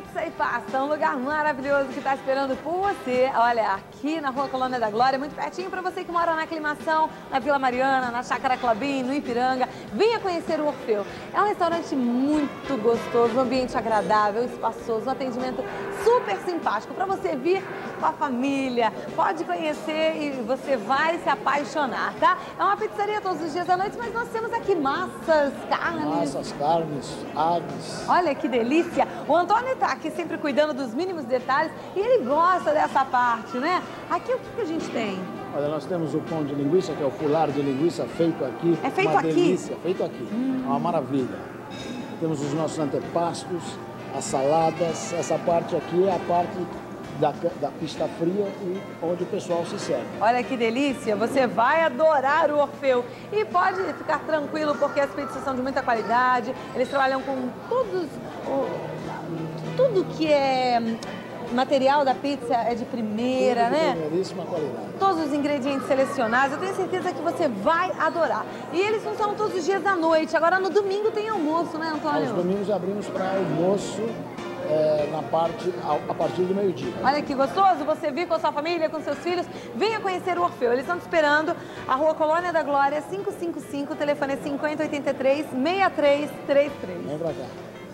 Pizza e Pasta, um lugar maravilhoso que está esperando por você. Olha, aqui na Rua Colônia da Glória, muito pertinho para você que mora na Aclimação, na Vila Mariana, na Chácara Clabim, no Ipiranga. Venha conhecer o Orfeu. É um restaurante muito gostoso, um ambiente agradável, espaçoso, um atendimento super simpático para você vir com a família. Pode conhecer e você vai se apaixonar, tá? É uma pizzaria todos os dias da noite, mas nós temos aqui massas, carnes. Massas, carnes, aves. Olha que delícia! O Antônio está aqui sempre cuidando dos mínimos detalhes e ele gosta dessa parte, né? Aqui o que, que a gente tem? Olha, nós temos o pão de linguiça, que é o fular de linguiça feito aqui. É feito uma aqui? delícia, feito aqui. Hum. Uma maravilha. Temos os nossos antepastos, as saladas. Essa parte aqui é a parte da, da, pista fria e onde o pessoal se serve. Olha que delícia, você vai adorar o Orfeu. E pode ficar tranquilo porque as pizzas são de muita qualidade, eles trabalham com todos, o, tudo que é material da pizza é de primeira, de né? Primeiríssima qualidade. Todos os ingredientes selecionados, eu tenho certeza que você vai adorar. E eles funcionam todos os dias da noite. Agora no domingo tem almoço, né, Antônio? Aos domingos abrimos para almoço é, na parte, a, a partir do meio-dia. Olha que gostoso você vir com a sua família, com seus filhos. Venha conhecer o Orfeu. Eles estão te esperando. A Rua Colônia da Glória, 555, telefone é 5083 6333. Vem pra cá.